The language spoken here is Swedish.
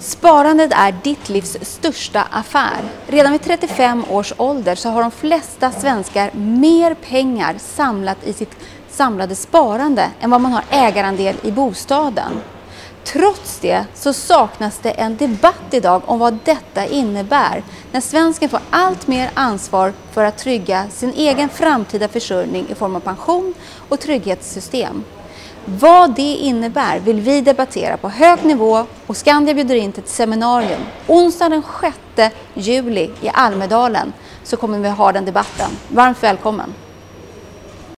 Sparandet är ditt livs största affär. Redan vid 35 års ålder så har de flesta svenskar mer pengar samlat i sitt samlade sparande än vad man har ägarandel i bostaden. Trots det så saknas det en debatt idag om vad detta innebär när svensken får allt mer ansvar för att trygga sin egen framtida försörjning i form av pension och trygghetssystem. Vad det innebär vill vi debattera på hög nivå och Skandia bjuder in till ett seminarium. Onsdag den 6 juli i Almedalen så kommer vi ha den debatten. Varmt välkommen!